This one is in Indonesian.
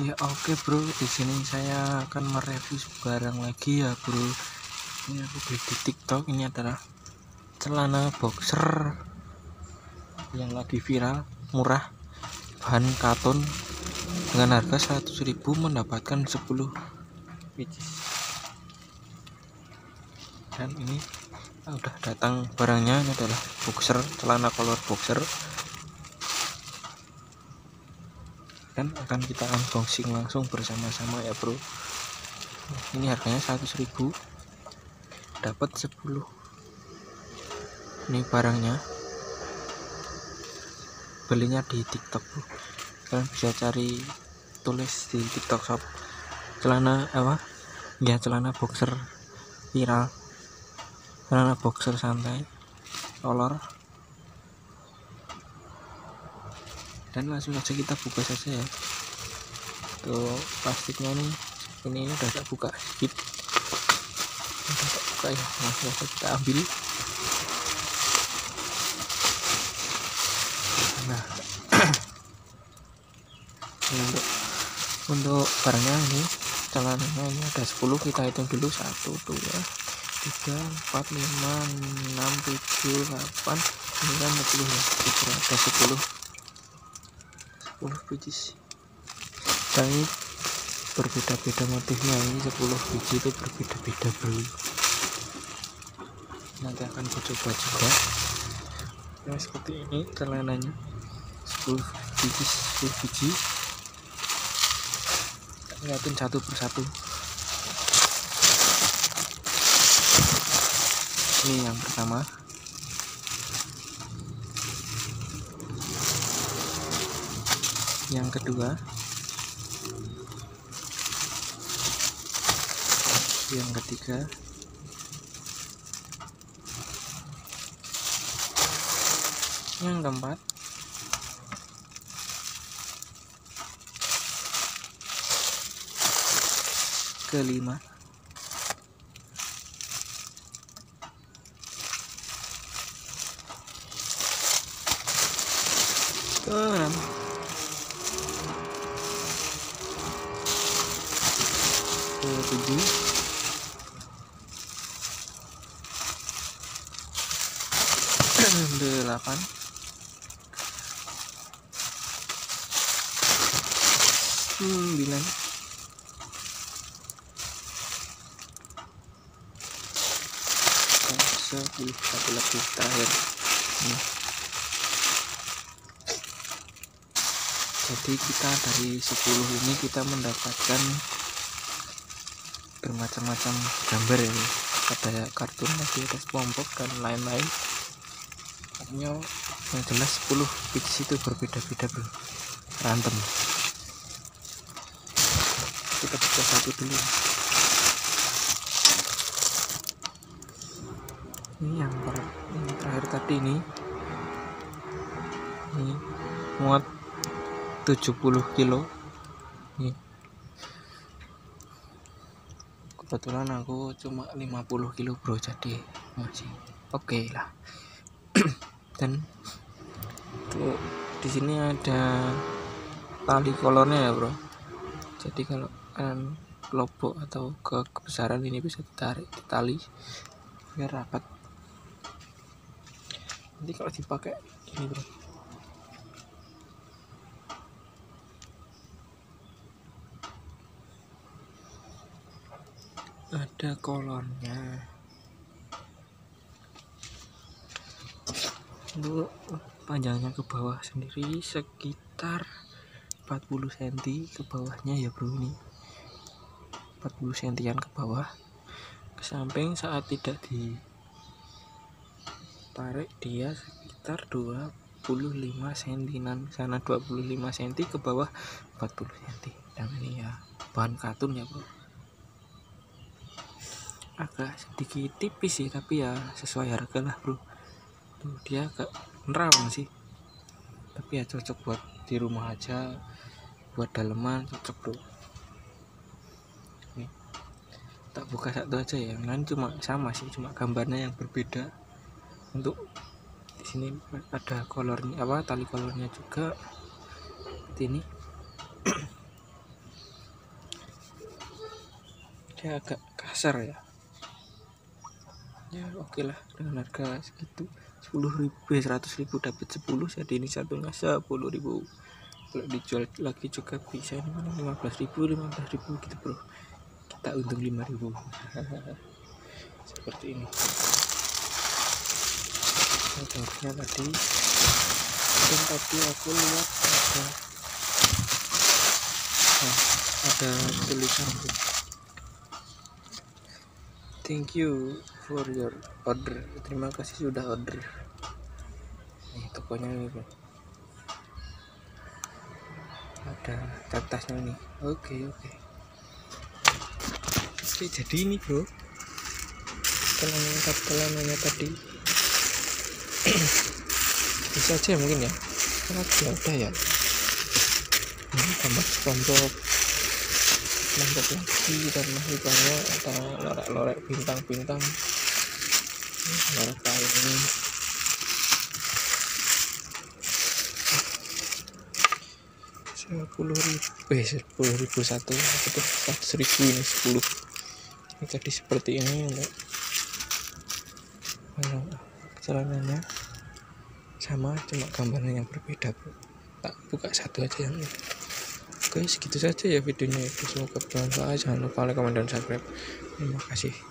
Ya oke bro, di sini saya akan mereview barang lagi ya bro. Ini aku beli di TikTok. Ini adalah celana boxer yang lagi viral, murah, bahan katun dengan harga 100.000 mendapatkan 10 biji. Dan ini ah, udah datang barangnya ini adalah boxer, celana color boxer kan akan kita unboxing langsung bersama-sama ya bro. Ini harganya 100.000 dapat 10 ini barangnya. Belinya di tiktok bro. Kalian bisa cari tulis di tiktok shop. Celana apa? Ya celana boxer viral. Celana boxer santai kolor dan langsung saja kita buka saja ya. Tuh plastiknya nih ini udah tak buka skip udah tak buka ya langsung saja kita ambil. Nah. Untuk untuk barangnya ini celananya ini ada 10 kita hitung dulu. 1 2 3 4 5 6 7 8 9 10 ya. Ada 10 10 biji dan ini berbeda-beda motifnya ini 10 biji itu berbeda-beda bro. Nanti akan coba juga. Nah seperti ini celananya 10 biji 10 biji. Lihatin satu persatu. Ini yang pertama yang kedua. Yang ketiga. Yang keempat. Kelima 27 delapan. Sembilan. Sepuluh satu lagi terakhir. Ini. jadi kita dari 10 ini kita mendapatkan bermacam-macam gambar ya. Ada kartun lagi ada SpongeBob dan lain-lain. Pokoknya yang jelas 10 bits itu berbeda-beda bro rantem kita buka satu dulu. Ini yang ini terakhir tadi ini. Ini muat 70 kilo. Ini kebetulan aku cuma 50 kilo bro jadi masih oke okay lah. Dan tuh di sini ada tali kolornya ya bro? Jadi kalau kalian kelompok atau ke kebesaran ini bisa ditarik di tali biar rapat. Nanti kalau dipakai ini bro ada kolonnya untuk panjangnya ke bawah sendiri sekitar 40 cm ke bawahnya ya bro ini. 40 cm ke bawah. Ke samping saat tidak ditarik dia sekitar 25 cm sana 25 cm ke bawah 40 cm dan ini ya bahan katun ya bro agak sedikit tipis sih tapi ya sesuai harga lah bro. Tuh dia agak nerawang sih. Tapi ya cocok buat di rumah aja buat daleman cocok bro. Nih. tak buka satu aja ya. Yang lain cuma sama sih cuma gambarnya yang berbeda. Untuk di sini ada kolornya apa tali kolornya juga. Seperti ini. Dia agak kasar ya ya oke okay lah. Dengan harga segitu 10 ribu 100 eh, ribu dapat 10 jadi ini satunya 10 ribu. Kalau dijual lagi juga bisa ini mana 15 ribu 15 ribu gitu bro. Kita untung 5 ribu. Seperti ini. Contohnya tadi. Dan tadi aku lihat ada nah, ada tulisan thank you for your order. Terima kasih sudah order. Nih tokonya ini bro ada kertasnya nih oke okay, oke. Okay. oke jadi ini bro. Celananya celananya tadi. Bisa aja mungkin ya. Karena ada ya. Ini gambar SpongeBob Lagi dan masih banyak atau lorek-lorek bintang-bintang. Mereka ini. Sepuluh ribu eh sepuluh ribu satu. Itu seratus ribu ini sepuluh. Tadi seperti ini untuk celananya sama cuma gambarnya yang berbeda bro tak buka satu aja yang ini oke segitu saja ya videonya. Semoga bermanfaat. Jangan lupa like comment dan subscribe. Terima kasih